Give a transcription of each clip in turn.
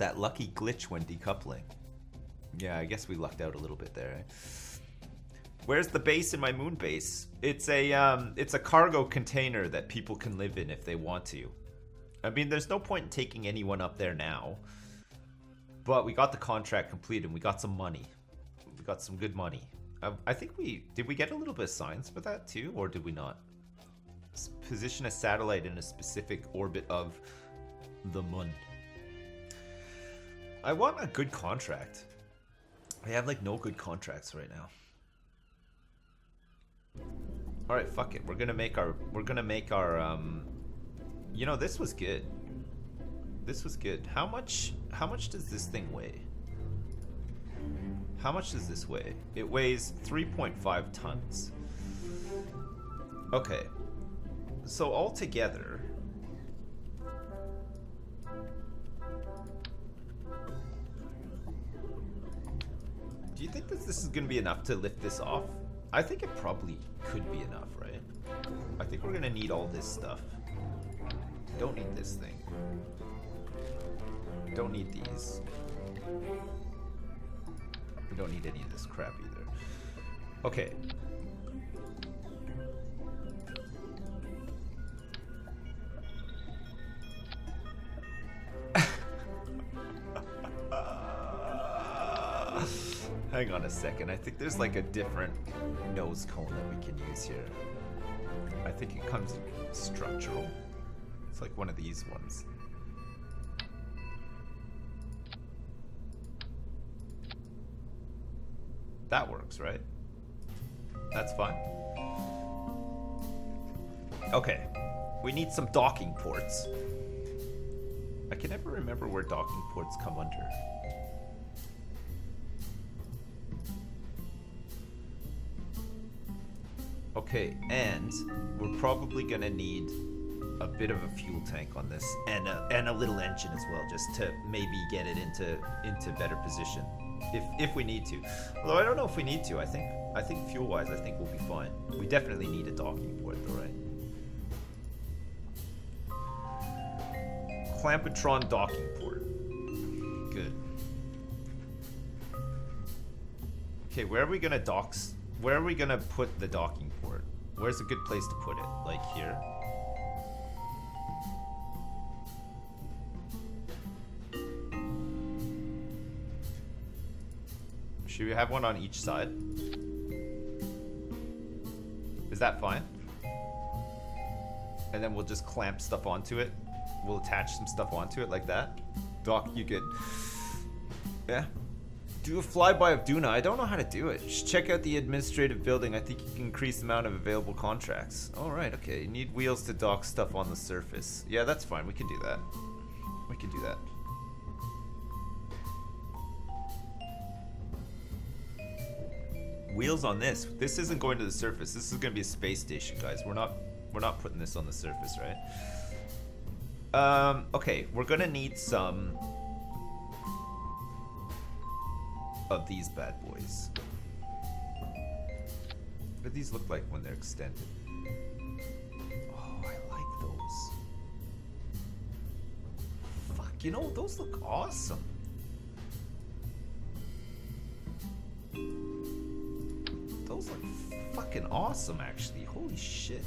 That lucky glitch when decoupling. Yeah, I guess we lucked out a little bit there. Eh? Where's the base in my moon base? It's a um, it's a cargo container that people can live in if they want to. I mean, there's no point in taking anyone up there now. But we got the contract completed and we got some money. We got some good money. I, I think we did we get a little bit of science for that too, or did we not? Position a satellite in a specific orbit of the moon. I want a good contract. I have like no good contracts right now. All right, fuck it. We're gonna make our. We're gonna make our. Um, you know, this was good. This was good. How much? How much does this thing weigh? How much does this weigh? It weighs 3.5 tons. Okay. So altogether, do you think that this is going to be enough to lift this off? I think it probably could be enough, right? I think we're going to need all this stuff. Don't need this thing. Don't need these. We don't need any of this crap either. Okay. Hang on a second. I think there's like a different nose cone that we can use here. I think it comes structural. It's like one of these ones. That works, right? That's fine. Okay. We need some docking ports. I can never remember where docking ports come under. Okay, and we're probably gonna need a bit of a fuel tank on this, and a, and a little engine as well, just to maybe get it into into better position, if if we need to. Although I don't know if we need to. I think I think fuel wise, I think we'll be fine. We definitely need a docking port, though, right? Clamp-O-Tron docking port. Good. Okay, where are we gonna dock? Where are we gonna put the docking? Where's a good place to put it? Like here? Should we have one on each side? Is that fine? And then we'll just clamp stuff onto it. We'll attach some stuff onto it like that. Doc, you could... Yeah. Do a flyby of Duna. I don't know how to do it. Just check out the administrative building. I think you can increase the amount of available contracts. Alright, okay. You need wheels to dock stuff on the surface. Yeah, that's fine. We can do that. We can do that. Wheels on this. This isn't going to the surface. This is going to be a space station, guys. We're not we're not putting this on the surface, right? Um, okay, we're gonna need some of these bad boys. What do these look like when they're extended? Oh, I like those. Fuck, you know, those look awesome. Those look fucking awesome, actually. Holy shit.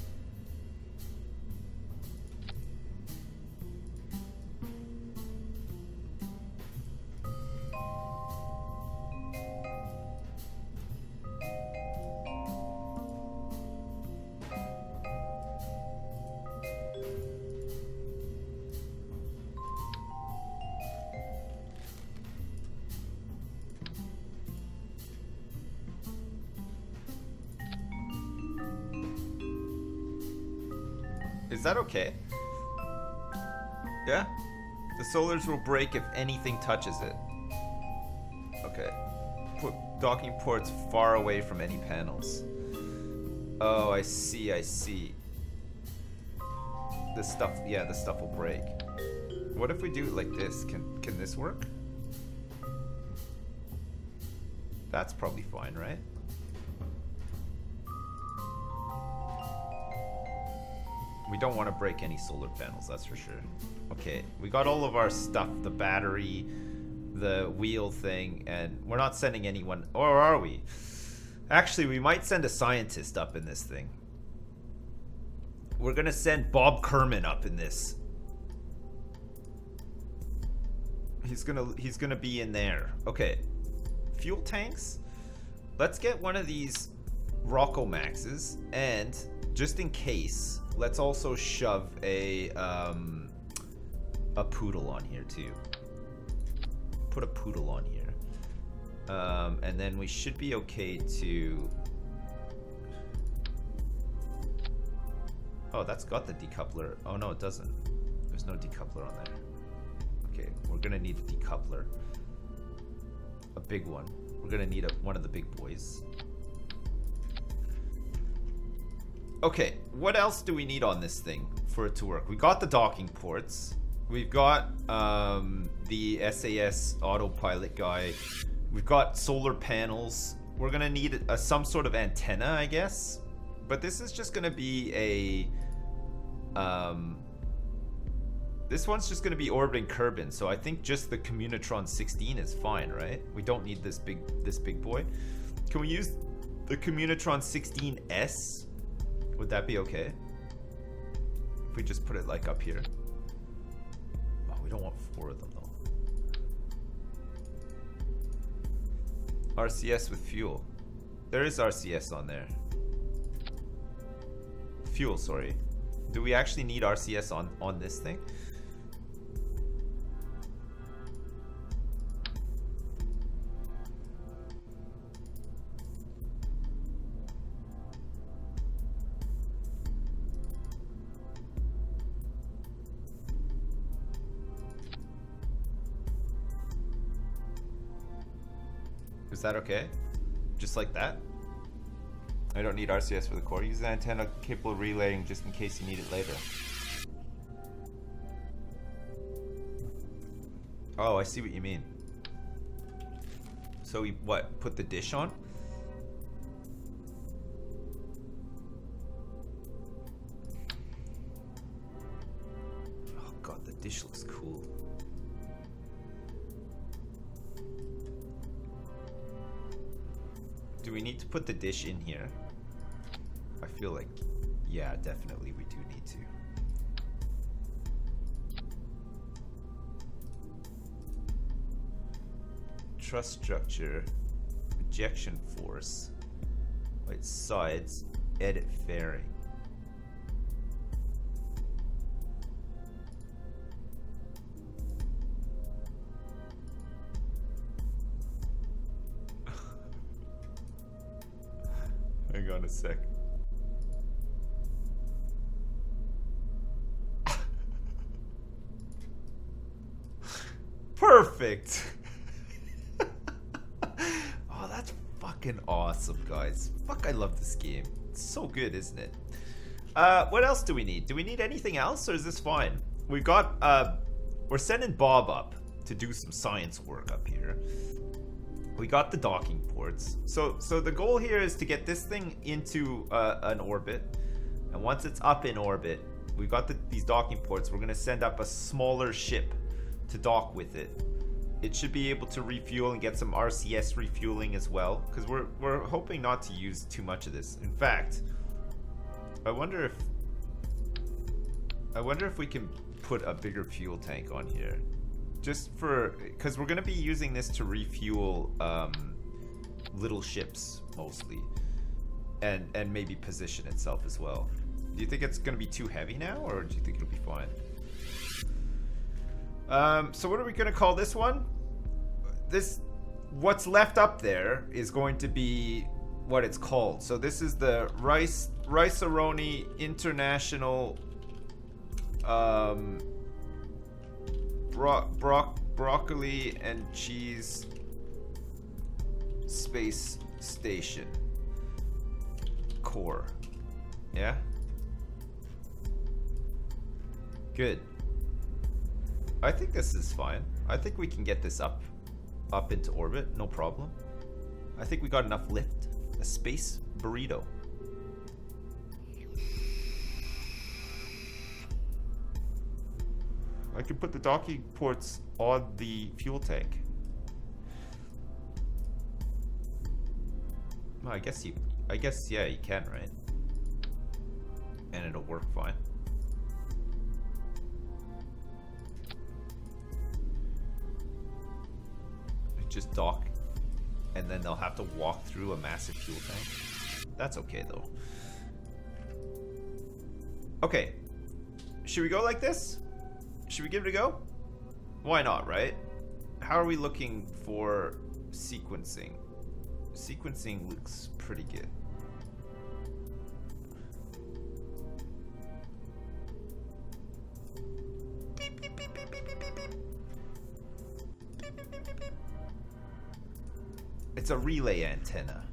Is that okay? Yeah? The solars will break if anything touches it. Okay. Put docking ports far away from any panels. Oh, I see, I see. This stuff, yeah, the stuff will break. What if we do it like this? Can can this work? That's probably fine, right? Break any solar panels, that's for sure. Okay, we got all of our stuff, the battery, the wheel thing, and we're not sending anyone, or are we? Actually, we might send a scientist up in this thing. We're gonna send Bob Kerman up in this. He's gonna he's gonna be in there. Okay. Fuel tanks? Let's get one of these Rockomaxes, and just in case, let's also shove a um, a poodle on here too. Put a poodle on here, um, and then we should be okay to. Oh, that's got the decoupler. Oh no, it doesn't. There's no decoupler on there. Okay, we're gonna need a decoupler. A big one. We're gonna need a, one of the big boys. Okay, what else do we need on this thing for it to work? We got the docking ports. We've got um, the SAS autopilot guy. We've got solar panels. We're gonna need a, some sort of antenna, I guess. But this is just gonna be a... Um, this one's just gonna be orbiting Kerbin, so I think just the Communotron 16 is fine, right? We don't need this big this big boy. Can we use the Communotron 16S would that be okay? If we just put it like up here. Oh, we don't want four of them though. RCS with fuel. There is RCS on there. Fuel, sorry. Do we actually need RCS on, on this thing? That okay? Just like that? I don't need RCS for the core. Use an antenna capable of relaying just in case you need it later. Oh, I see what you mean. So we, what, put the dish on? Oh god, the dish looks cool. We need to put the dish in here? I feel like, yeah, definitely we do need to. Truss structure, ejection force, wait, sides, edit fairing. Love this game. It's so good, isn't it? Uh, what else do we need? Do we need anything else, or is this fine? We've got, uh, we're sending Bob up to do some science work up here. We got the docking ports. So, so the goal here is to get this thing into uh, an orbit. And once it's up in orbit, we've got the, these docking ports. We're going to send up a smaller ship to dock with it. It should be able to refuel and get some RCS refueling as well. Because we're, we're hoping not to use too much of this. In fact, I wonder if... I wonder if we can put a bigger fuel tank on here just for because we're gonna be using this to refuel um, little ships mostly, and and maybe position itself as well. Do you think it's gonna be too heavy now, or do you think it'll be fine? Um, so what are we gonna call this one? This, what's left up there is going to be what it's called. So this is the Rice Rice-A-Roni International um, bro bro broccoli and cheese space station core. Yeah? Good. I think this is fine. I think we can get this up up into orbit, no problem. I think we got enough lift. A space burrito. I could put the docking ports on the fuel tank. Well, I guess you, I guess, yeah, you can, right? And it'll work fine. Just dock, and then they'll have to walk through a massive fuel tank. That's okay, though. Okay. Should we go like this? Should we give it a go? Why not, right? How are we looking for sequencing? Sequencing looks pretty good. It's a relay antenna.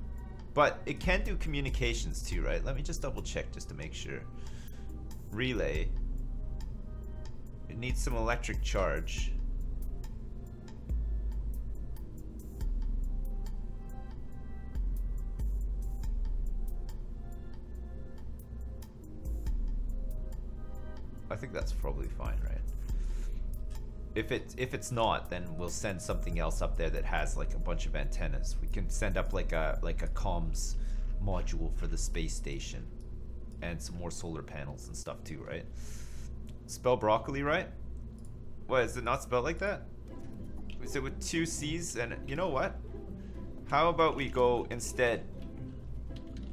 But it can do communications too, right? Let me just double check just to make sure. Relay. It needs some electric charge. I think that's probably fine, right? If it if it's not, then we'll send something else up there that has like a bunch of antennas. We can send up like a like a comms module for the space station and some more solar panels and stuff too, right? Spell broccoli, right? What, is it not spelled like that? Is it with two C's and you know what? How about we go instead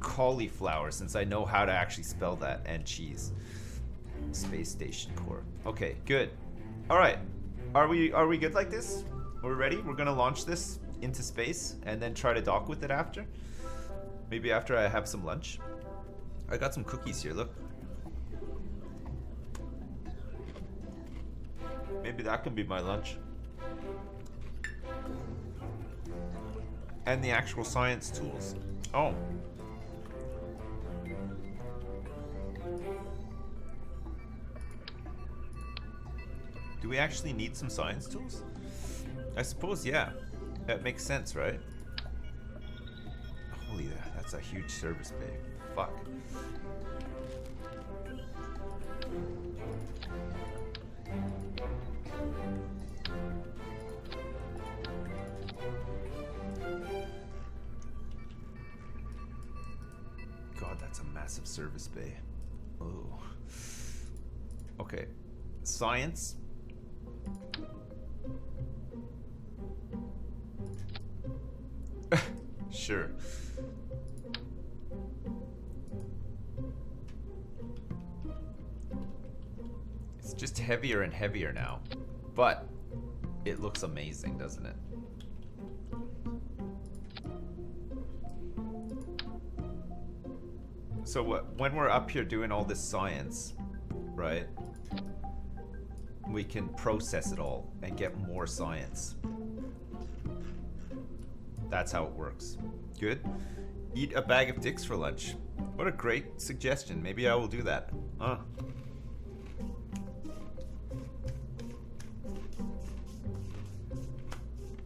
cauliflower since I know how to actually spell that and cheese. Space Station Core. Okay, good. All right. Are we are we good like this? We're ready? We're gonna launch this into space and then try to dock with it after. Maybe after I have some lunch. I got some cookies here. Look. Maybe that can be my lunch. And the actual science tools. Oh. Do we actually need some science tools? I suppose, yeah. That makes sense, right? Holy, that's a huge service bay. Fuck. God, that's a massive service bay. Oh. Okay. Science. Sure. It's just heavier and heavier now. But it looks amazing, doesn't it? So when we're up here doing all this science, right? We can process it all and get more science. That's how it works. Good. Eat a bag of dicks for lunch. What a great suggestion. Maybe I will do that. Huh.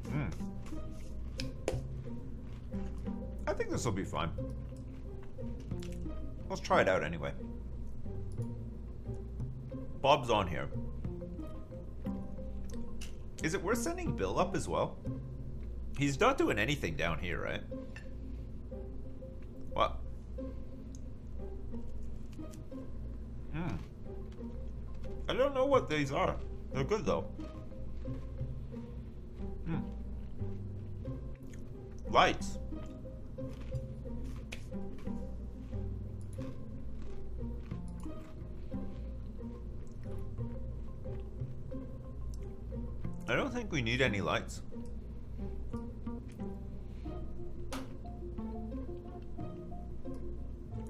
Hmm. I think this will be fine. Let's try it out anyway. Bob's on here. Is it worth sending Bill up as well? He's not doing anything down here, right? I don't know what these are. They're good though. Hmm. Lights. I don't think we need any lights.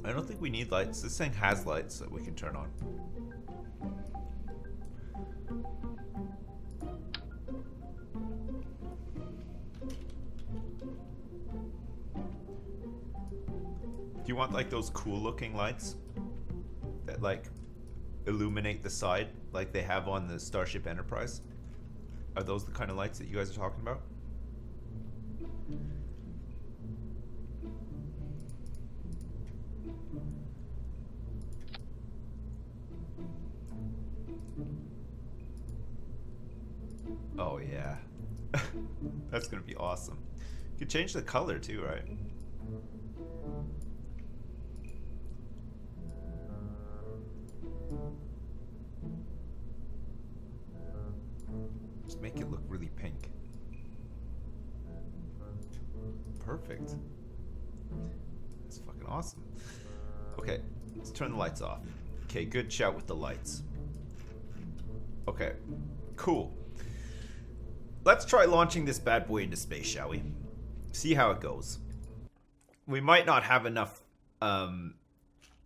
I don't think we need lights. This thing has lights that we can turn on. You want like those cool looking lights that like illuminate the side like they have on the Starship Enterprise? Are those the kind of lights that you guys are talking about? Oh yeah. That's gonna be awesome. You could change the color too, right? Good shout with the lights. Okay, cool. Let's try launching this bad boy into space, shall we? See how it goes. We might not have enough um,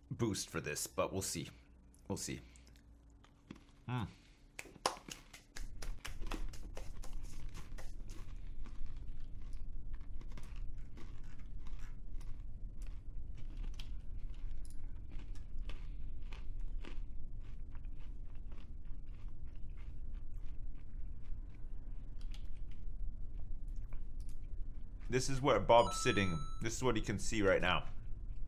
boost for this, but we'll see. We'll see. Hmm. This is where Bob's sitting. This is what he can see right now.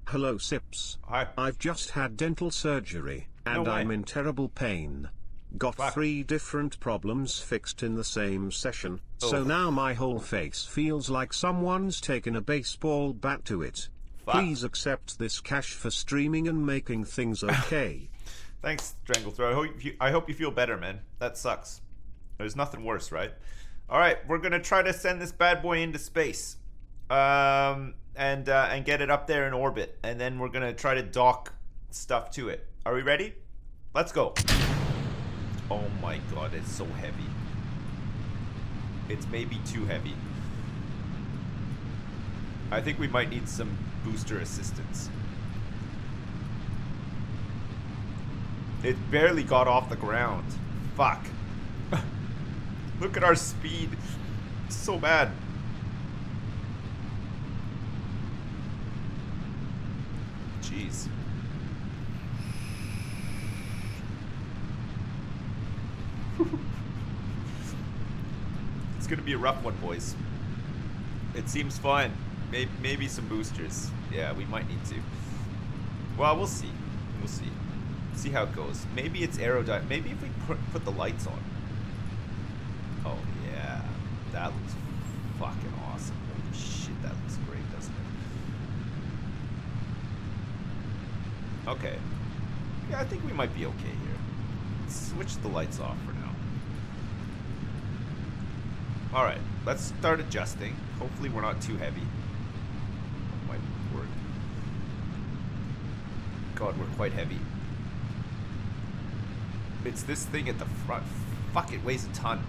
Hello, Sips. Hi. I've just had dental surgery, and No. I'm in terrible pain. Got Fuck. three different problems fixed in the same session, so Oh. now my whole face feels like someone's taken a baseball bat to it. Fuck. Please accept this cash for streaming and making things okay. Thanks, Stranglethroat. I hope you, I hope you feel better, man. That sucks. There's nothing worse, right? All right, we're gonna try to send this bad boy into space, um, and uh, and get it up there in orbit, and then we're gonna try to dock stuff to it. Are we ready? Let's go. Oh my god, it's so heavy. It's maybe too heavy. I think we might need some booster assistance. It barely got off the ground. Fuck. Look at our speed. It's so bad. It's gonna be a rough one, boys. It seems fine. Maybe, maybe some boosters. Yeah, we might need to. Well, we'll see. We'll see. See how it goes. Maybe it's aerodynamic. Maybe if we put the lights on. Oh, yeah. That looks fucking awesome. Holy shit, that looks great, doesn't it? Okay. Yeah, I think we might be okay here. Let's switch the lights off for now. Alright, let's start adjusting. Hopefully we're not too heavy. My word. God, we're quite heavy. It's this thing at the front. Fuck, it weighs a ton.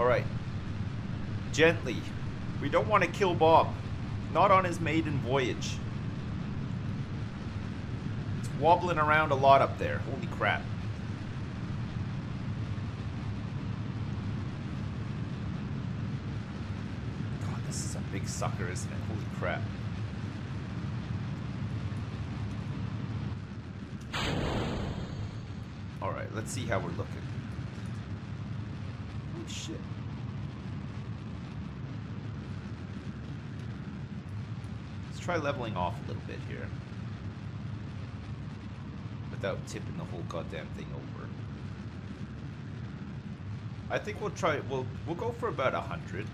Alright. Gently. We don't want to kill Bob. Not on his maiden voyage. Wobbling around a lot up there. Holy crap. God, this is a big sucker, isn't it? Holy crap. Alright, let's see how we're looking. Holy shit. Let's try leveling off a little bit here. Without tipping the whole goddamn thing over. I think we'll try we'll we'll go for about a hundred.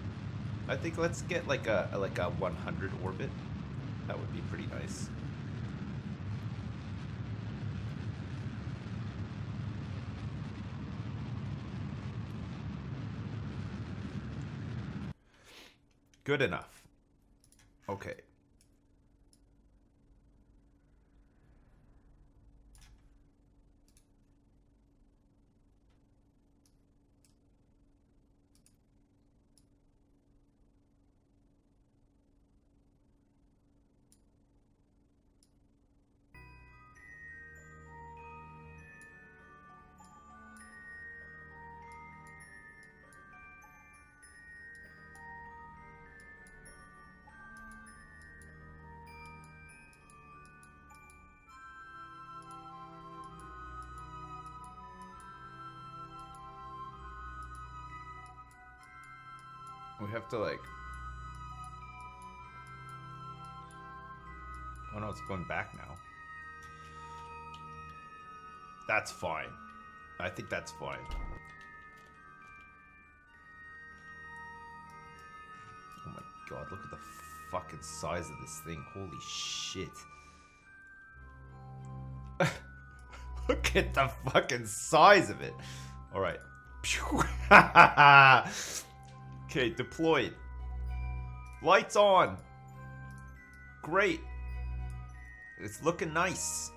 I think let's get like a like a 100 orbit. That would be pretty nice. Good enough. Have to like. Oh no, it's going back now. That's fine. I think that's fine. Oh my god, look at the fucking size of this thing. Holy shit. look at the fucking size of it. Alright. okay, deployed. Lights on. Great. It's looking nice.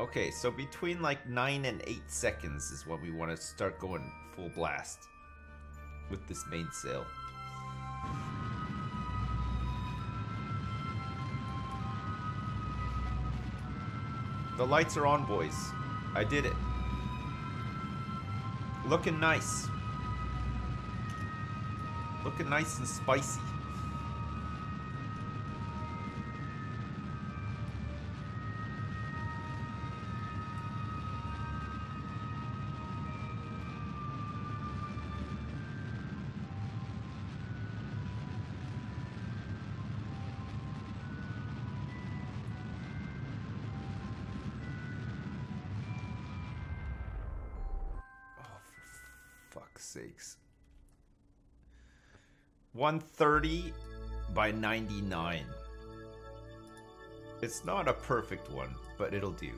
Okay, so between like 9 and 8 seconds is when we want to start going full blast with this mainsail. The lights are on, boys. I did it. Looking nice. Looking nice and spicy. 130 by 99. It's not a perfect one, but it'll do.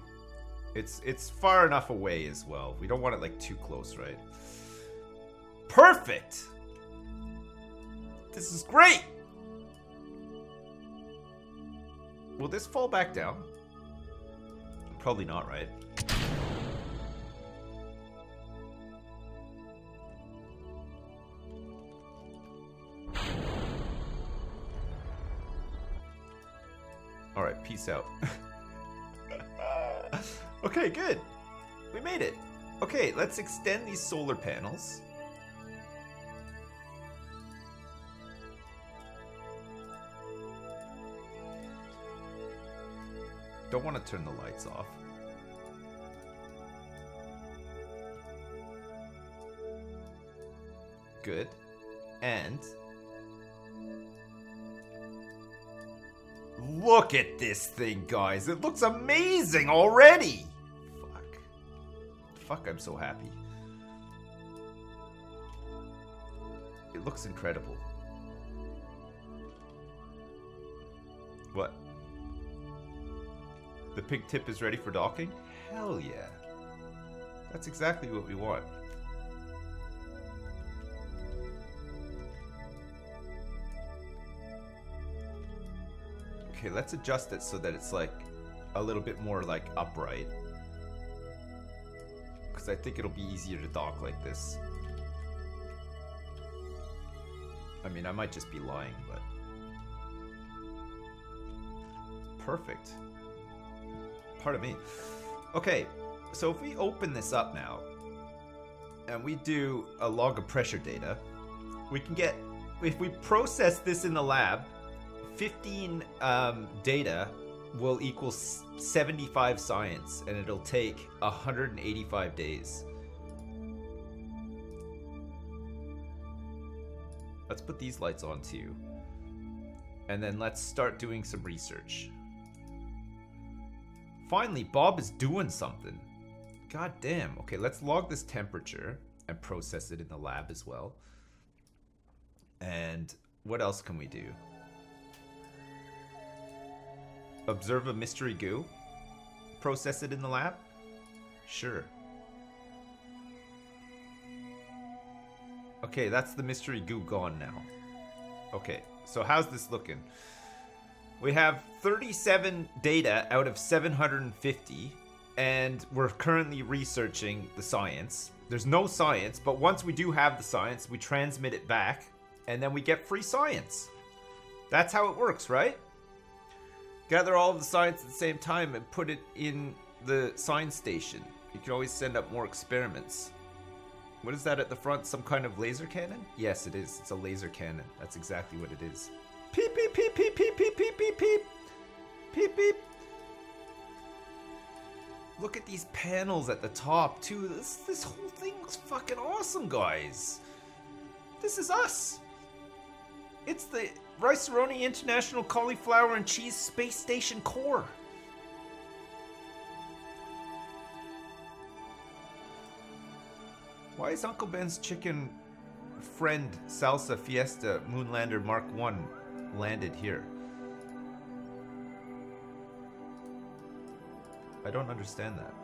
It's it's far enough away as well. We don't want it like too close, right? Perfect. This is great. Will this fall back down? Probably not, right? Peace out. okay, good. We made it. Okay, let's extend these solar panels. Don't want to turn the lights off. Good. And Look at this thing, guys. It looks amazing already. Fuck. Fuck, I'm so happy. It looks incredible. What? The pig tip is ready for docking? Hell yeah. That's exactly what we want. Okay, let's adjust it so that it's like a little bit more like upright. Because I think it'll be easier to dock like this. I mean, I might just be lying, but... Perfect. Pardon me. Okay, so if we open this up now, and we do a log of pressure data, we can get... If we process this in the lab, 15 um, data will equal 75 science, and it'll take 185 days. Let's put these lights on too. And then let's start doing some research. Finally, Bob is doing something. God damn. Okay, let's log this temperature and process it in the lab as well. And what else can we do? Observe a mystery goo? Process it in the lab? Sure. Okay, that's the mystery goo gone now. Okay, so how's this looking? We have 37 data out of 750, and we're currently researching the science. There's no science, but once we do have the science, we transmit it back, and then we get free science. That's how it works, right? Gather all of the science at the same time and put it in the science station. You can always send up more experiments. What is that at the front? Some kind of laser cannon? Yes, it is. It's a laser cannon. That's exactly what it is. Peep, peep, peep, peep, peep, peep, peep, peep, peep. Peep, peep. Look at these panels at the top, too. This, this whole thing looks fucking awesome, guys. This is us. It's the Rice International Cauliflower and Cheese Space Station core. Why is Uncle Ben's chicken friend Salsa Fiesta Moonlander Mark 1 landed here? I don't understand that.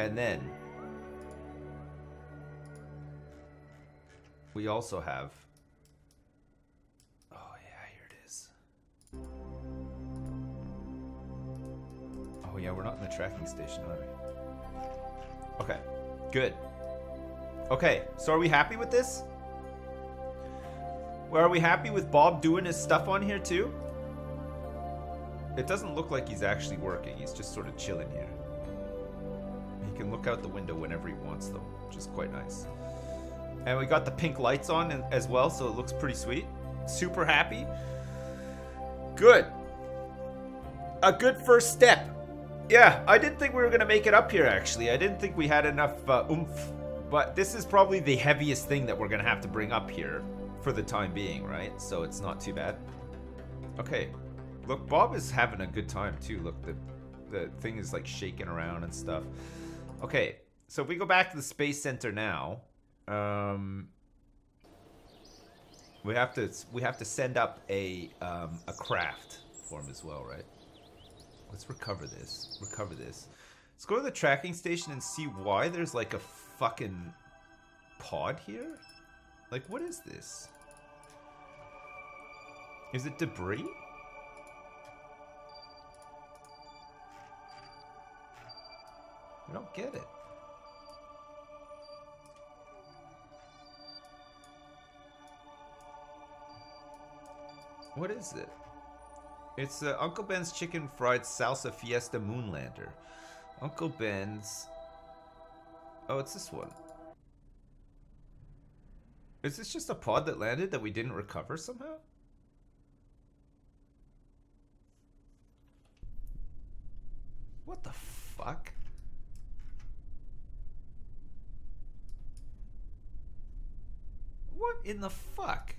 And then we also have Oh yeah, here it is. Oh yeah, we're not in the tracking station, are we? Okay. Good. Okay, so are we happy with this? Well, are we happy with Bob doing his stuff on here too? It doesn't look like he's actually working. He's just sort of chilling here. He can look out the window whenever he wants though, which is quite nice. And we got the pink lights on as well, so it looks pretty sweet. Super happy. Good. A good first step. Yeah, I didn't think we were going to make it up here, actually. I didn't think we had enough uh, oomph. But this is probably the heaviest thing that we're going to have to bring up here for the time being, right? So it's not too bad. Okay, Look, Bob is having a good time too. Look, the the thing is like shaking around and stuff. Okay, so if we go back to the space center now, um, we have to we have to send up a um, a craft for him as well, right? Let's recover this. Recover this. Let's go to the tracking station and see why there's like a fucking pod here. Like, what is this? Is it debris? I don't get it. What is it? It's uh, Uncle Ben's Chicken Fried Salsa Fiesta Moonlander. Uncle Ben's... Oh, it's this one. Is this just a pod that landed that we didn't recover somehow? What the fuck? What in the fuck?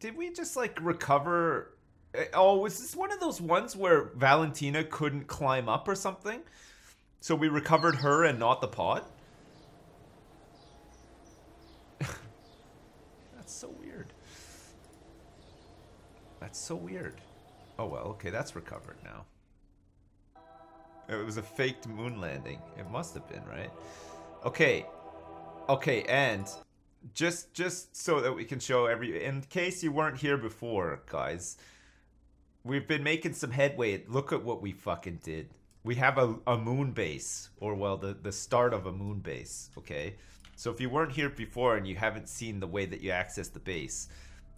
Did we just like recover? Eh, oh, was this one of those ones where Valentina couldn't climb up or something? So we recovered her and not the pod? that's so weird. That's so weird. Oh well, okay, that's recovered now. It was a faked moon landing. It must have been, right? Okay. Okay, and just just so that we can show every in case you weren't here before, guys. We've been making some headway. Look at what we fucking did. We have a, a moon base, or well, the, the start of a moon base, okay? So if you weren't here before and you haven't seen the way that you access the base,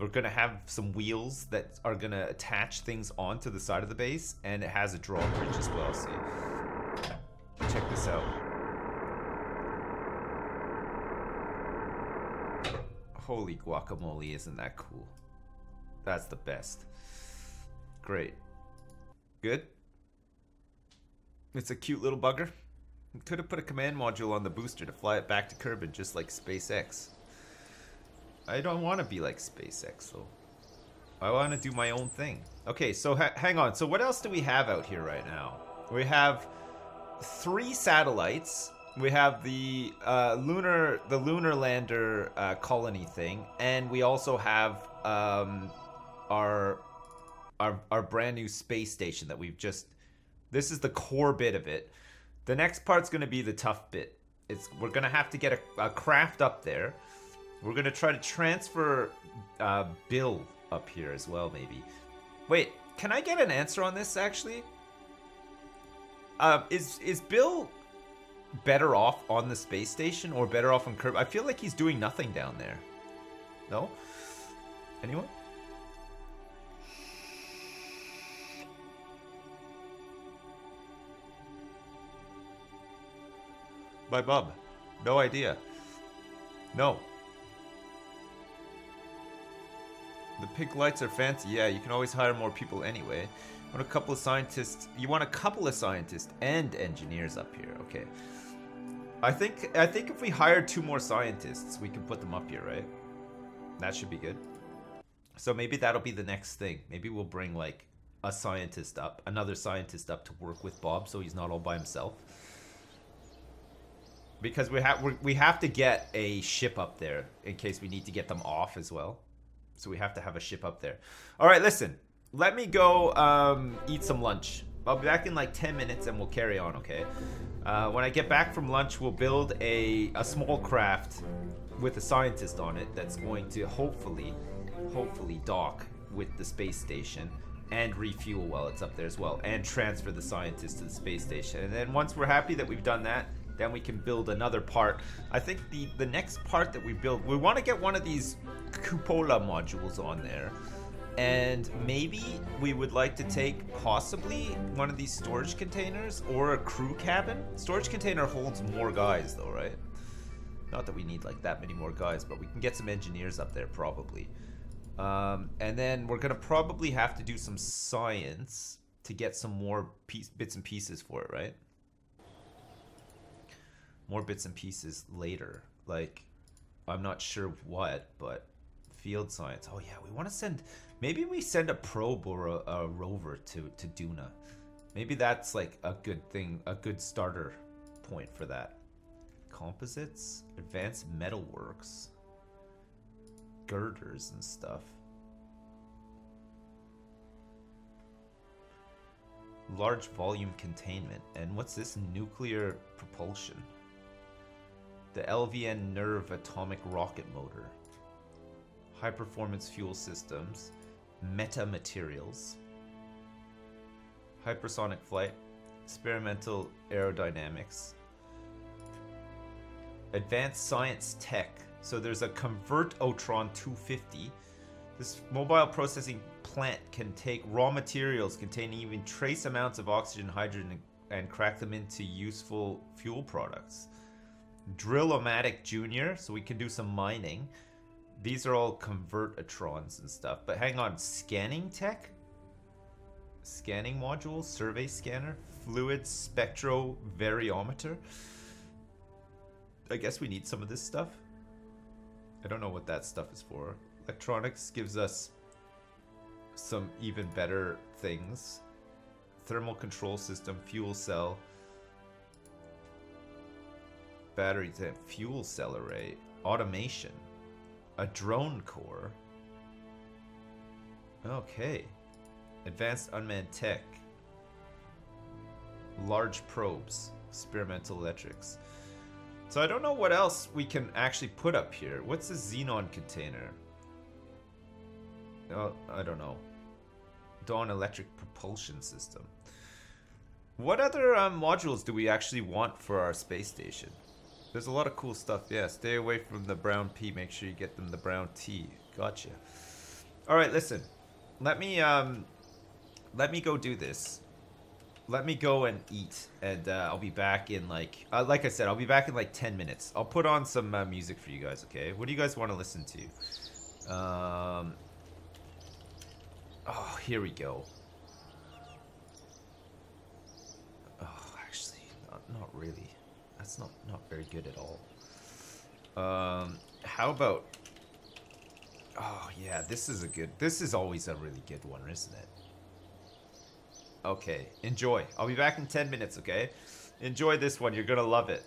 we're gonna have some wheels that are gonna attach things onto the side of the base, and it has a drawbridge as well, see? Check this out. Holy guacamole, isn't that cool? That's the best. Great. Good? It's a cute little bugger. Could have put a command module on the booster to fly it back to Kerbin just like SpaceX. I don't want to be like SpaceX though. I want to do my own thing. Okay, so ha hang on. So what else do we have out here right now? We have three satellites we have the uh, lunar the lunar lander uh, colony thing, and we also have um, our our our brand new space station that we've just. This is the core bit of it. The next part's to be the tough bit. It's we're to have to get a, a, craft up there. We're to try to transfer uh, Bill up here as well, maybe. Wait, can I get an answer on this actually? Uh, is is Bill better off on the space station or better off on Curb? I feel like he's doing nothing down there. No? Anyone? By Bub. No idea. No. The pink lights are fancy. Yeah, you can always hire more people anyway. Want a couple of scientists? You want a couple of scientists and engineers up here? Okay. I think I think if we hire two more scientists, we can put them up here, right? That should be good. So maybe that'll be the next thing. Maybe we'll bring like a scientist up, another scientist up to work with Bob, so he's not all by himself. Because we have we have to get a ship up there in case we need to get them off as well. So we have to have a ship up there. All right, listen let me go um, eat some lunch. I'll be back in like 10 minutes and we'll carry on, okay? Uh, when I get back from lunch, we'll build a, a small craft with a scientist on it that's going to hopefully, hopefully dock with the space station and refuel while it's up there as well and transfer the scientist to the space station. And then once we're happy that we've done that, then we can build another part. I think the, the next part that we build, we want to get one of these cupola modules on there and maybe we would like to take possibly one of these storage containers or a crew cabin. Storage container holds more guys though, right? Not that we need like that many more guys, but we can get some engineers up there probably. Um, and then we're gonna probably have to do some science to get some more piece, bits and pieces for it, right? More bits and pieces later. Like, I'm not sure what, but field science. Oh yeah, we want to send Maybe we send a probe or a, a rover to, to Duna. Maybe that's like a good thing, a good starter point for that. Composites, advanced metalworks, girders and stuff. Large volume containment. And what's this? Nuclear propulsion. The LVN Nerv atomic rocket motor. High performance fuel systems metamaterials, hypersonic flight, experimental aerodynamics, advanced science tech. So there's a Convert Convert-O-Tron 250. This mobile processing plant can take raw materials containing even trace amounts of oxygen, hydrogen, and crack them into useful fuel products. Drill-O-Matic Junior, so we can do some mining. These are all Convert-O-Trons and stuff. But hang on, scanning tech? Scanning module, survey scanner, fluid spectrovariometer. I guess we need some of this stuff. I don't know what that stuff is for. Electronics gives us some even better things. Thermal control system, fuel cell, battery fuel cell array, automation. A drone core. Okay. Advanced unmanned tech. Large probes. Experimental electrics. So I don't know what else we can actually put up here. What's a xenon container? Oh, I don't know. Dawn electric propulsion system. What other um, modules do we actually want for our space station? There's a lot of cool stuff. Yeah, stay away from the brown pea. Make sure you get them the brown tea. Gotcha. All right, listen. Let me um, let me go do this. Let me go and eat, and uh, I'll be back in like, uh, like I said, I'll be back in like 10 minutes. I'll put on some uh, music for you guys, okay? What do you guys want to listen to? Um, oh, here we go. Oh, actually, not, not really. That's not, not very good at all. Um, how about... Oh, yeah, this is a good... This is always a really good one, isn't it? Okay, enjoy. I'll be back in 10 minutes, okay? Enjoy this one. You're gonna love it.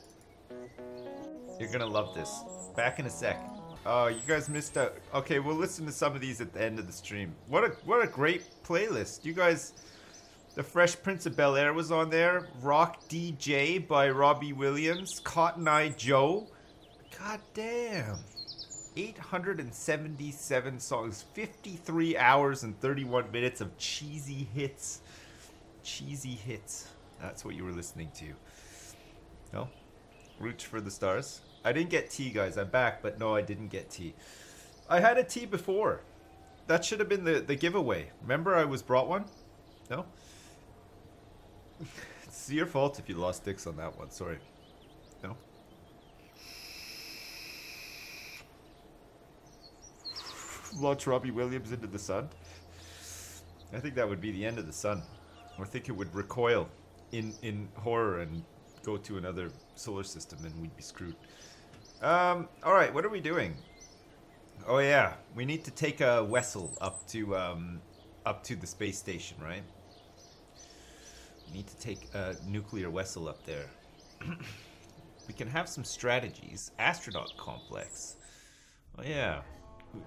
You're gonna love this. Back in a sec. Oh, you guys missed out. Okay, we'll listen to some of these at the end of the stream. What a what a great playlist. You guys the Fresh Prince of Bel Air was on there. Rock DJ by Robbie Williams. Cotton Eye Joe. God damn. 877 songs. 53 hours and 31 minutes of cheesy hits. Cheesy hits. That's what you were listening to. No? Reach for the stars. I didn't get tea, guys. I'm back, but no, I didn't get tea. I had a tea before. That should have been the, the giveaway. Remember I was brought one? No? it's your fault if you lost dicks on that one. Sorry. No? Launch Robbie Williams into the sun. I think that would be the end of the sun. I think it would recoil in in horror and go to another solar system, and we'd be screwed. Um. All right. What are we doing? Oh yeah, we need to take a vessel up to um, up to the space station, right? Need to take a nuclear vessel up there. we can have some strategies. Astronaut complex. Oh yeah, we,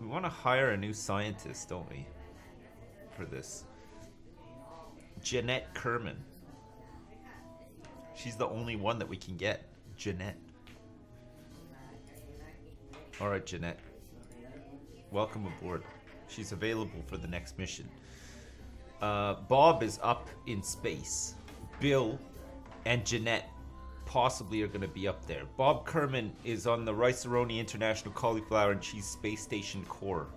we want to hire a new scientist, don't we? For this. Jeanette Kerman. She's the only one that we can get. Jeanette. Alright, Jeanette. Welcome aboard. She's available for the next mission. Uh, Bob is up in space. Bill and Jeanette possibly are going to be up there. Bob Kerman is on the Rice-A-Roni International Cauliflower and Cheese Space Station core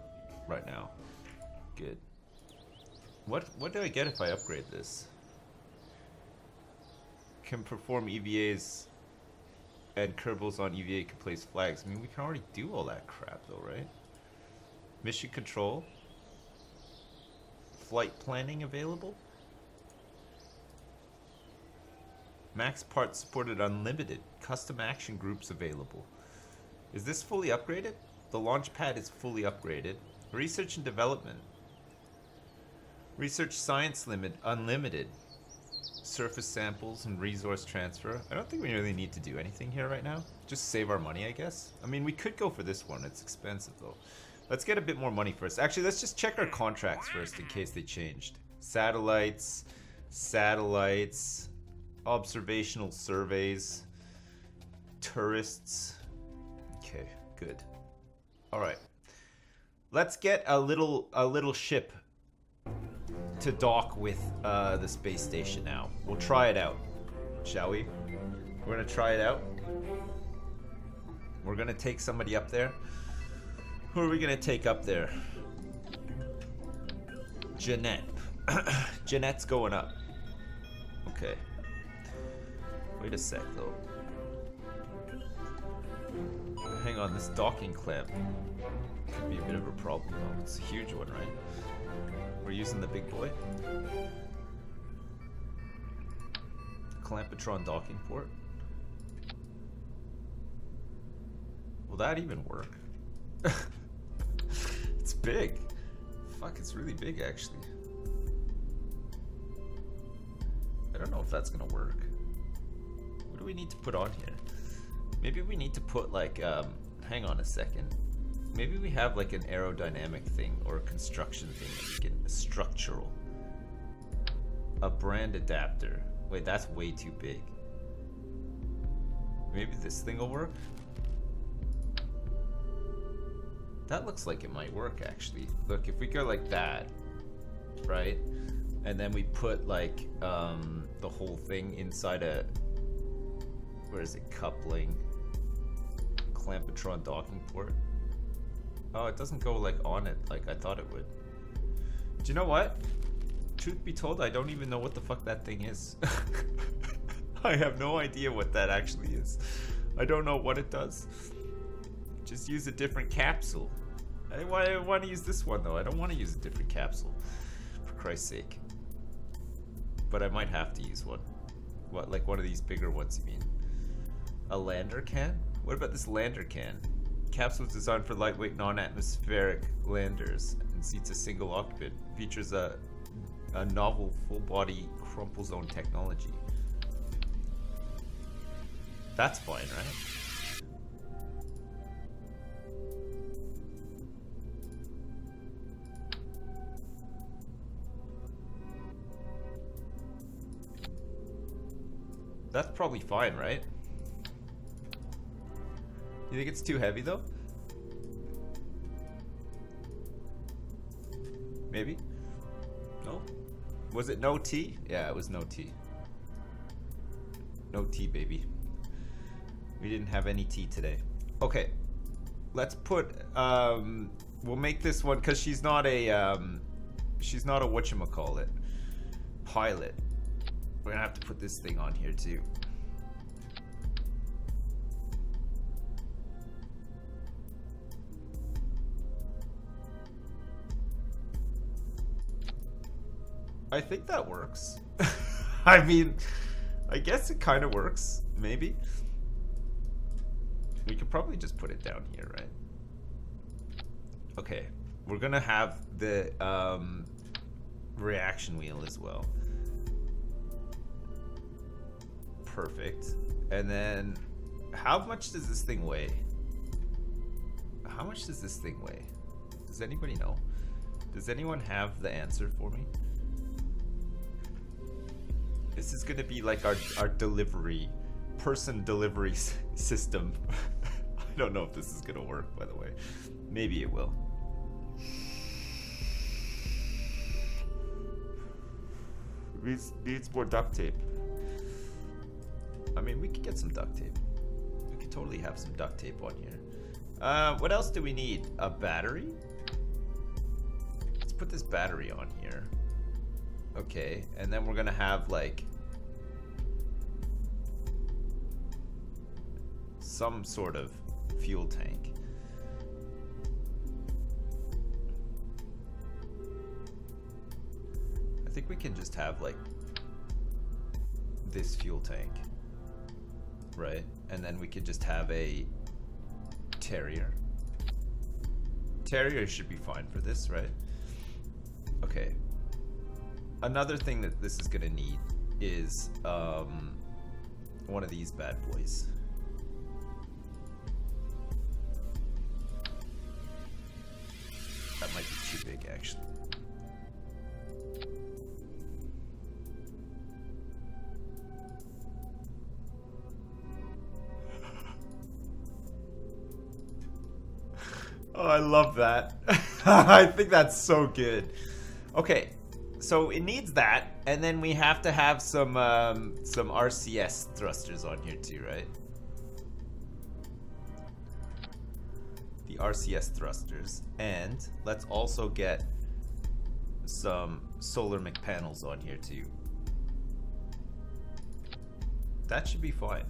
right now. Good. What what do I get if I upgrade this? Can perform EVAs and Kerbals on EVA can place flags. I mean, we can already do all that crap though, right? Mission control. Flight planning available. Max parts supported unlimited. Custom action groups available. Is this fully upgraded? The launch pad is fully upgraded. Research and development. Research science limit unlimited. Surface samples and resource transfer. I don't think we really need to do anything here right now. Just save our money, I guess. I mean, we could go for this one. It's expensive though. Let's get a bit more money first. Actually, let's just check our contracts first in case they changed. Satellites, satellites, observational surveys, tourists. Okay, good. All right. Let's get a little a little ship to dock with uh, the space station now. We'll try it out, shall we? We're gonna try it out. We're gonna take somebody up there. Who are we gonna take up there? Jeanette. Jeanette's going up. Okay. Wait a sec though. Hang on, this docking clamp could be a bit of a problem though. It's a huge one, right? We're using the big boy. Clamp-O-Tron docking port. Will that even work? big. Fuck, it's really big actually. I don't know if that's gonna work. What do we need to put on here? Maybe we need to put like, um, hang on a second. Maybe we have like an aerodynamic thing or a construction thing can, structural. A brand adapter. Wait, that's way too big. Maybe this thing will work? That looks like it might work actually. Look, if we go like that, right? And then we put like um, the whole thing inside a, where is it, coupling, Clamp-O-Tron docking port. Oh, it doesn't go like on it like I thought it would. Do you know what? Truth be told, I don't even know what the fuck that thing is. I have no idea what that actually is. I don't know what it does. Just use a different capsule. I, want to use this one though. I don't want to use a different capsule. For Christ's sake. But I might have to use one. What, like one of these bigger ones you mean? A lander can? What about this lander can? Capsule designed for lightweight, non-atmospheric landers and seats a single occupant. Features a, a novel full-body crumple zone technology. That's fine, right? That's probably fine, right? You think it's too heavy though? Maybe? No? Was it no tea? Yeah, it was no tea. No tea, baby. We didn't have any tea today. Okay. Let's put, um, we'll make this one, because she's not a, um, she's not a whatchamacallit pilot. We're gonna have to put this thing on here too. I think that works. I mean, I guess it kind of works, maybe. We could probably just put it down here, right? Okay, we're gonna have the um, reaction wheel as well. Perfect. And then, how much does this thing weigh? How much does this thing weigh? Does anybody know? Does anyone have the answer for me? This is gonna be like our, our delivery, person delivery system. I don't know if this is gonna work, by the way. Maybe it will. Needs, needs more duct tape. I mean, we could get some duct tape. We could totally have some duct tape on here. Uh, what else do we need? A battery? Let's put this battery on here. Okay, and then we're gonna have like some sort of fuel tank. I think we can just have like this fuel tank, right? And then we could just have a Terrier. Terrier should be fine for this, right? Okay. Another thing that this is gonna need is um, one of these bad boys. That might be too big, actually. I love that. I think that's so good. Okay, so it needs that, and then we have to have some um, some RCS thrusters on here too, right? The RCS thrusters, and let's also get some solar panels on here too. That should be fine.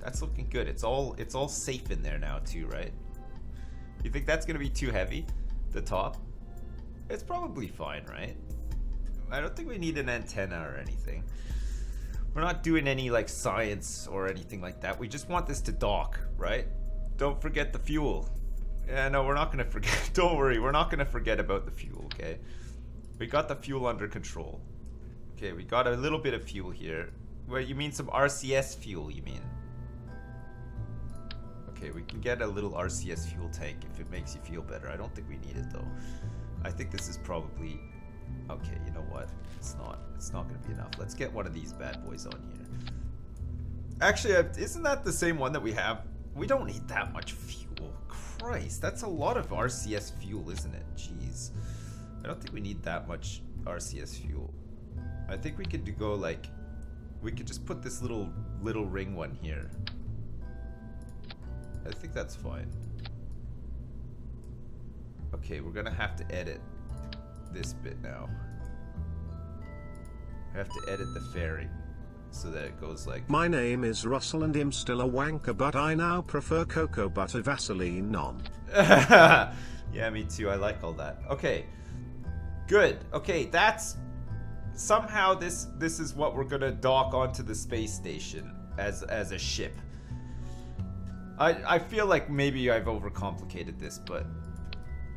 That's looking good. It's all it's all safe in there now too, right? You think that's gonna be too heavy? The top? It's probably fine, right? I don't think we need an antenna or anything. We're not doing any like science or anything like that. We just want this to dock, right? Don't forget the fuel. Yeah, no, we're not gonna forget. Don't worry, we're not gonna forget about the fuel, okay? We got the fuel under control. Okay, we got a little bit of fuel here. Where you mean some RCS fuel, you mean? Okay, we can get a little RCS fuel tank if it makes you feel better. I don't think we need it though. I think this is probably... Okay, you know what? It's not. It's not going to be enough. Let's get one of these bad boys on here. Actually, isn't that the same one that we have? We don't need that much fuel. Christ, that's a lot of RCS fuel, isn't it? Jeez. I don't think we need that much RCS fuel. I think we could go like... We could just put this little little ring one here. I think that's fine. Okay, we're gonna have to edit this bit now. I have to edit the fairing so that it goes like. My name is Russell and I'm still a wanker, but I now prefer cocoa butter Vaseline on. yeah, me too. I like all that. Okay, good. Okay, that's somehow this this is what we're gonna dock onto the space station as as a ship. I I feel like maybe I've overcomplicated this, but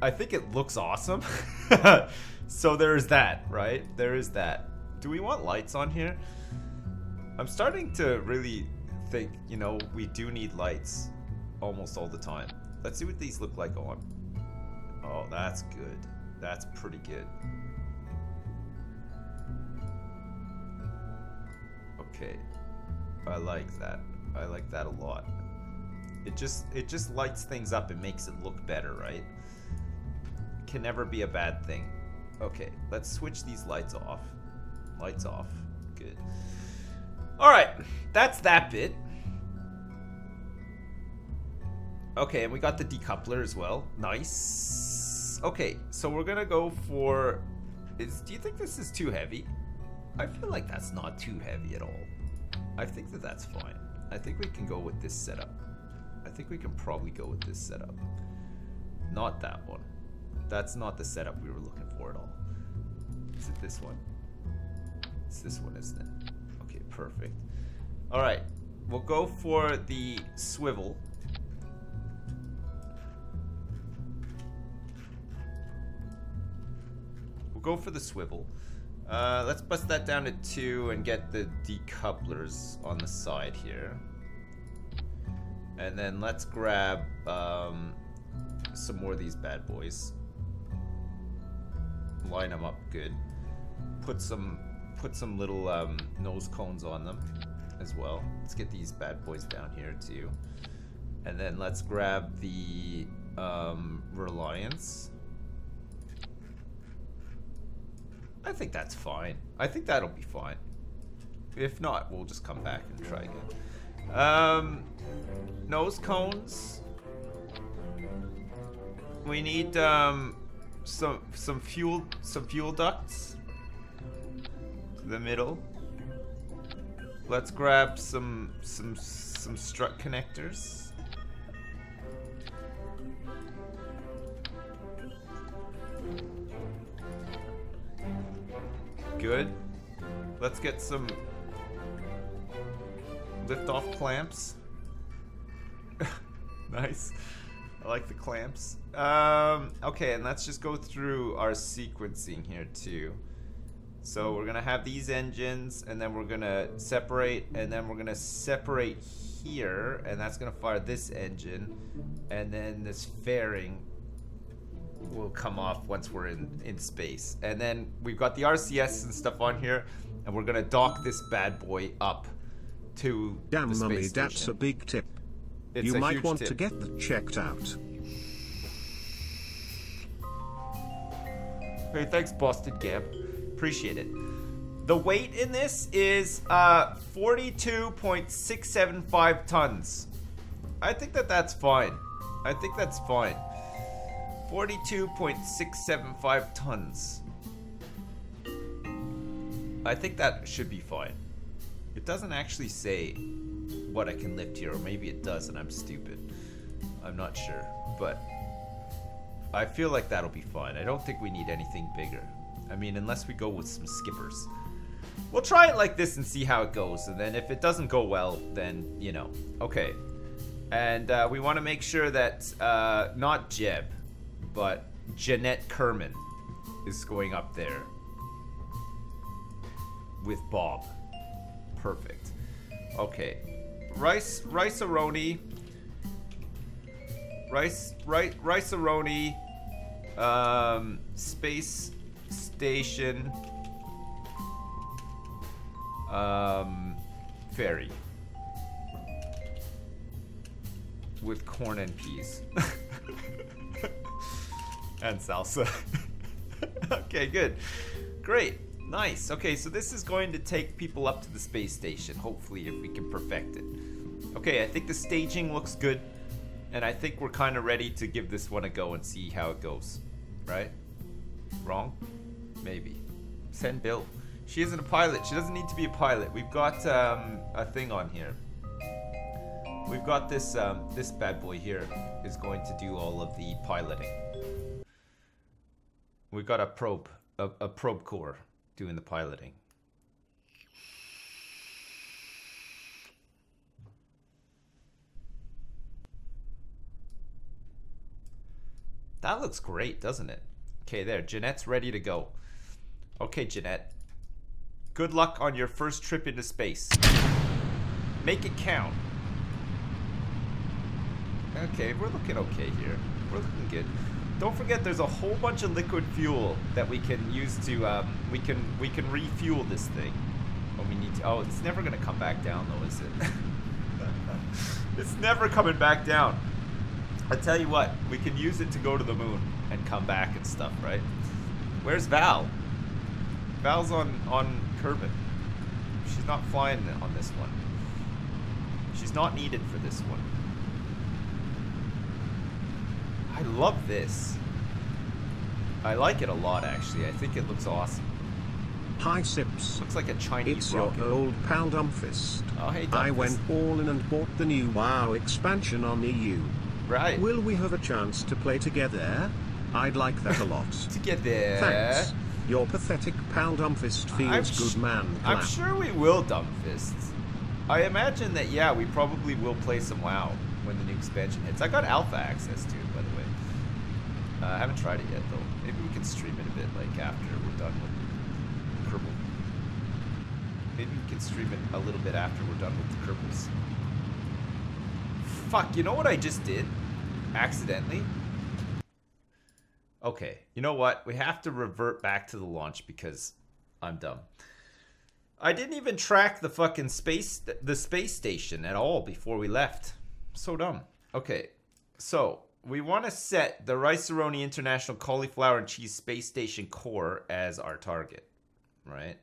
I think it looks awesome. so there's that, right? There is that. Do we want lights on here? I'm starting to really think, you know, we do need lights almost all the time. Let's see what these look like on. Oh, that's good. That's pretty good. Okay. I like that. I like that a lot. It just it just lights things up and makes it look better, right? Can never be a bad thing. Okay, let's switch these lights off. Lights off. Good. Alright, that's that bit. Okay, and we got the decoupler as well. Nice. Okay, so we're gonna go for... Is, do you think this is too heavy? I feel like that's not too heavy at all. I think that that's fine. I think we can go with this setup. I think we can probably go with this setup. Not that one. That's not the setup we were looking for at all. Is it this one? It's this one, isn't it? Okay, perfect. All right, we'll go for the swivel. We'll go for the swivel. Uh, let's bust that down to two and get the decouplers on the side here. And then let's grab um, some more of these bad boys. Line them up good. Put some put some little um, nose cones on them as well. Let's get these bad boys down here too. And then let's grab the um, Reliance. I think that's fine. I think that'll be fine. If not, we'll just come back and try again. Um, nose cones. We need um, some some fuel some fuel ducts. To the middle. Let's grab some some some strut connectors. Good. Let's get some lift off clamps. nice. I like the clamps. Um, okay, and let's just go through our sequencing here too. So we're gonna have these engines, and then we're gonna separate, and then we're gonna separate here, and that's gonna fire this engine, and then this fairing will come off once we're in, in space. And then we've got the RCS and stuff on here, and we're gonna dock this bad boy up to Damn, the mummy, station. that's a big tip. It's you a might huge want tip. to get that checked out. Hey, thanks, Boston Gab. Appreciate it. The weight in this is uh, 42.675 tons. I think that that's fine. I think that's fine. 42.675 tons. I think that should be fine. It doesn't actually say what I can lift here, or maybe it does and I'm stupid. I'm not sure. But I feel like that'll be fine. I don't think we need anything bigger. I mean, unless we go with some skippers. We'll try it like this and see how it goes. And then if it doesn't go well, then, you know. Okay. And uh, we want to make sure that uh, not Jeb, but Jeanette Kerman is going up there with Bob. Perfect. Okay. Rice, rice aroni. Rice, rice, rice aroni. Um, space station. Um, ferry. With corn and peas. and salsa. okay, good. Great. Nice. Okay, so this is going to take people up to the space station, hopefully, if we can perfect it. Okay, I think the staging looks good, and I think we're kind of ready to give this one a go and see how it goes. Right? Wrong? Maybe. Send Bill. She isn't a pilot. She doesn't need to be a pilot. We've got um, a thing on here. We've got this um, this bad boy here is going to do all of the piloting. We've got a probe, a, a probe core doing the piloting. That looks great, doesn't it? Okay, there. Jeanette's ready to go. Okay, Jeanette. Good luck on your first trip into space. Make it count. Okay, we're looking okay here. We're looking good. Don't forget, there's a whole bunch of liquid fuel that we can use to um, we can we can refuel this thing. Oh, we need to. Oh, it's never gonna come back down though, is it? it's never coming back down. I tell you what, we can use it to go to the moon and come back and stuff, right? Where's Val? Val's on on Kerbin. She's not flying on this one. She's not needed for this one. I love this. I like it a lot, actually. I think it looks awesome. Hi Sips. Looks like a Chinese It's your rocket. old pal Dumpfist. Oh, hey, I went all in and bought the new WoW expansion on EU. Right. Will we have a chance to play together? I'd like that a lot. to get there. Thanks. Your pathetic pal Dumbfist feels good man. I'm sure we will dump fists. I imagine that yeah, we probably will play some WoW when the new expansion hits. I got alpha access to it, by the way. Uh, I haven't tried it yet though. Maybe we can stream it a bit, like after we're done with Kerbal. Maybe we can stream it a little bit after we're done with the Kerbals. Fuck, you know what I just did? Accidentally? Okay, you know what? We have to revert back to the launch because I'm dumb. I didn't even track the fucking space the space station at all before we left. So dumb. Okay, so we want to set the Rice-A-Roni International Cauliflower and Cheese Space Station core as our target, right?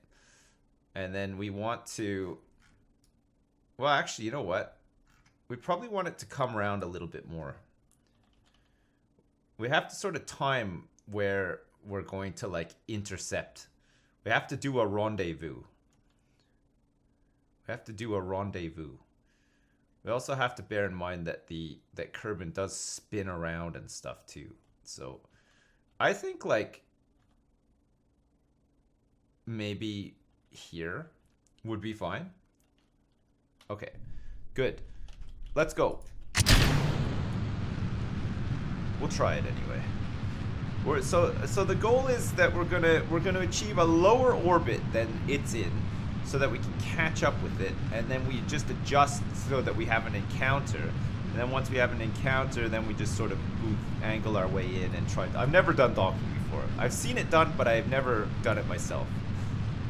And then we want to. Well, actually, you know what? We probably want it to come around a little bit more. We have to sort of time where we're going to like intercept. We have to do a rendezvous. We have to do a rendezvous. We also have to bear in mind that the that Kerbin does spin around and stuff too. So I think like maybe here would be fine. Okay. Good. Let's go. We'll try it anyway. We're, so so the goal is that we're gonna we're gonna achieve a lower orbit than it's in, so that we can catch up with it, and then we just adjust so that we have an encounter. And then once we have an encounter, then we just sort of move, angle our way in and try. I've never done docking before. I've seen it done, but I've never done it myself.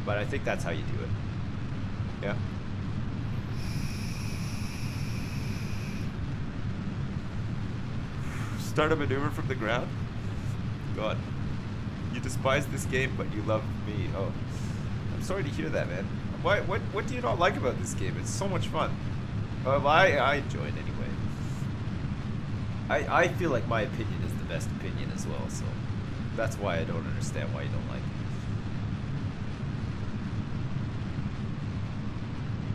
But I think that's how you do it. Yeah. Start a maneuver from the ground? God. You despise this game, but you love me. Oh. I'm sorry to hear that, man. Why, what, what do you not like about this game? It's so much fun. I, I enjoy it anyway. I, I feel like my opinion is the best opinion as well, so that's why I don't understand why you don't like it.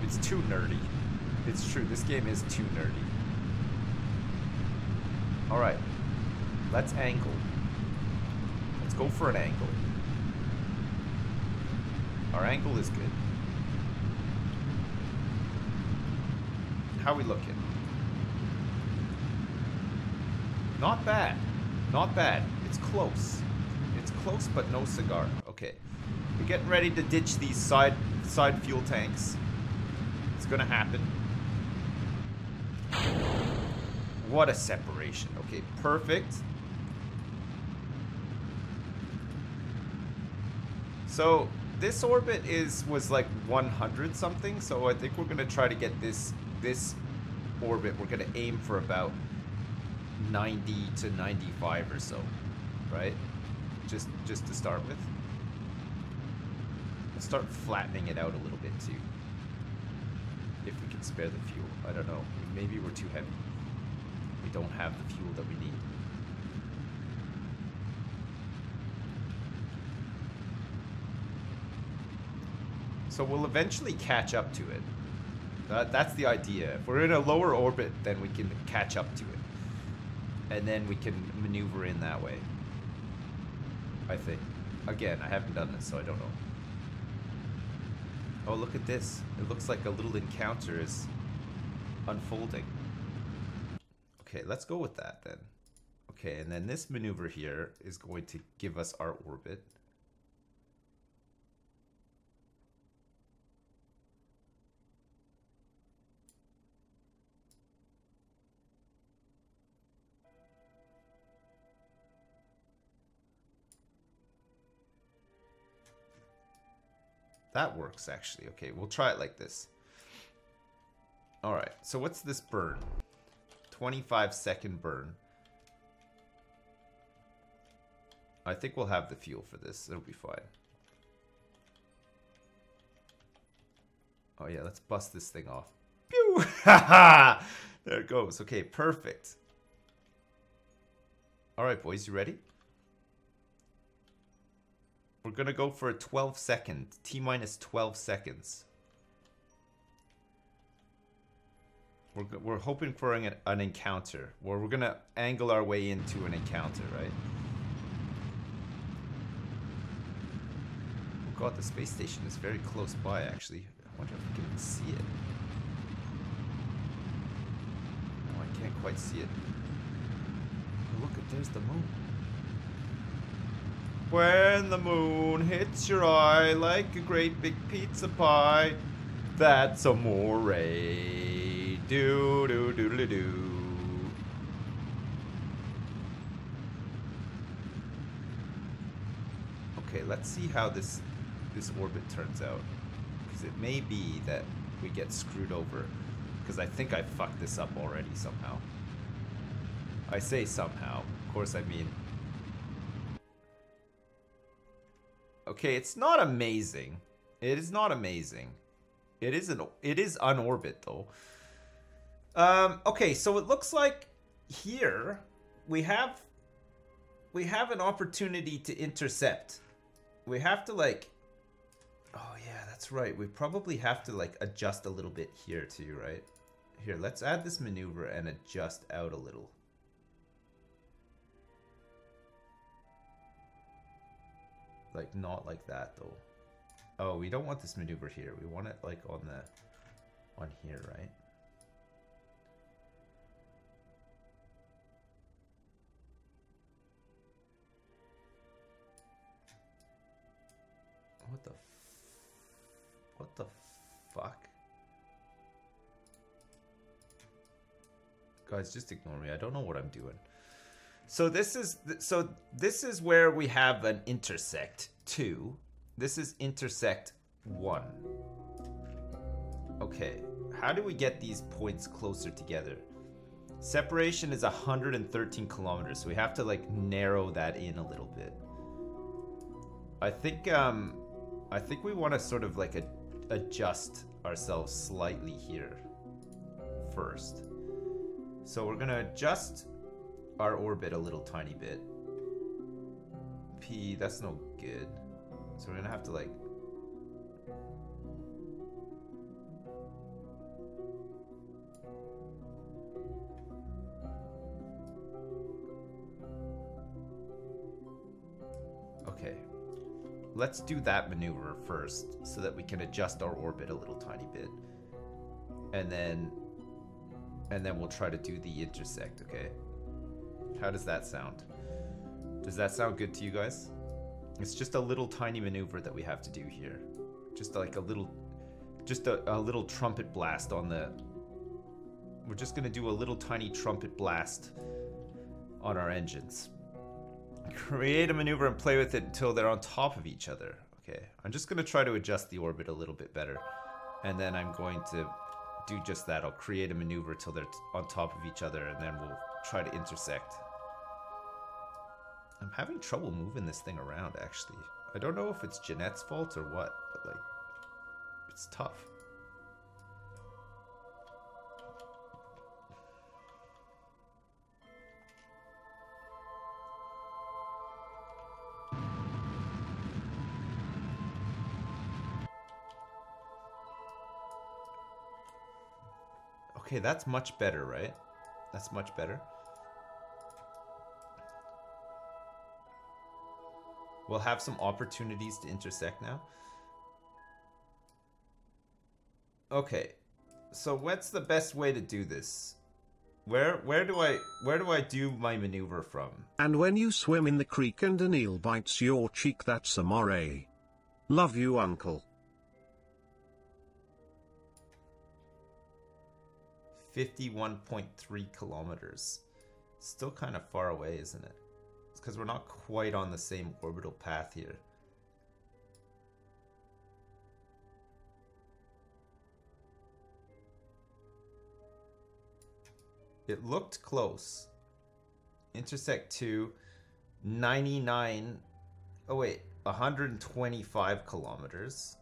It's too nerdy. It's true, this game is too nerdy. Alright. Let's angle. Let's go for an angle. Our angle is good. How we looking? Not bad. Not bad. It's close. It's close, but no cigar. Okay. We're getting ready to ditch these side side fuel tanks. It's gonna happen. What a separation. Okay, perfect. So this orbit is was like 100 something. So I think we're gonna try to get this this orbit. We're gonna aim for about 90 to 95 or so, right? Just just to start with. Let's start flattening it out a little bit too. If we can spare the fuel. I don't know. Maybe we're too heavy. We don't have the fuel that we need. So we'll eventually catch up to it. That, that's the idea. If we're in a lower orbit, then we can catch up to it. And then we can maneuver in that way. I think. Again, I haven't done this, so I don't know. Oh, look at this. It looks like a little encounter is unfolding. Okay, let's go with that then. Okay, and then this maneuver here is going to give us our orbit. That works actually. Okay, we'll try it like this. Alright, so what's this burn? 25 second burn. I think we'll have the fuel for this. It'll be fine. Oh yeah, let's bust this thing off. Pew! there it goes. Okay, perfect. Alright, boys, you ready? We're gonna go for a 12 second, T minus 12 seconds. We're, we're hoping for an, an encounter, where we're gonna angle our way into an encounter, right? Oh god, the space station is very close by, actually. I wonder if we can see it. Oh, I can't quite see it. Oh, look, there's the moon. When the moon hits your eye like a great big pizza pie, that's amore. Do do do do do. Okay, let's see how this this orbit turns out. Because it may be that we get screwed over. Because I think I fucked this up already somehow. I say somehow. Of course, I mean Okay, it's not amazing. It is not amazing. It is an it is unorbit though. Um, okay, so it looks like here we have we have an opportunity to intercept. We have to like Oh yeah, that's right. We probably have to like adjust a little bit here too, right? Here, let's add this maneuver and adjust out a little. Like, not like that, though. Oh, we don't want this maneuver here. We want it, like, on the... On here, right? What the... What the fuck? Guys, just ignore me. I don't know what I'm doing. So this is so this is where we have an intersect 2. This is intersect 1. Okay, how do we get these points closer together? Separation is 113 kilometers, so we have to like narrow that in a little bit. I think um I think we want to sort of like adjust ourselves slightly here first. So we're gonna adjust our orbit a little tiny bit. P, that's no good. So we're gonna have to like... Okay. Let's do that maneuver first so that we can adjust our orbit a little tiny bit. And then... And then we'll try to do the intersect, okay? How does that sound? Does that sound good to you guys? It's just a little tiny maneuver that we have to do here. Just like a little, just a, a little trumpet blast on the, we're just gonna do a little tiny trumpet blast on our engines. Create a maneuver and play with it until they're on top of each other. Okay, I'm just gonna try to adjust the orbit a little bit better. And then I'm going to do just that. I'll create a maneuver till they're on top of each other and then we'll try to intersect. I'm having trouble moving this thing around, actually. I don't know if it's Jeanette's fault or what, but, like, it's tough. Okay, that's much better, right? That's much better. We'll have some opportunities to intersect now. Okay. So what's the best way to do this? Where where do I where do I do my maneuver from? And when you swim in the creek and an eel bites your cheek that's amore. Love you uncle. 51.3 kilometers. Still kind of far away, isn't it? Because we're not quite on the same orbital path here. It looked close. Intersect 2, 99, oh wait, 125 kilometers.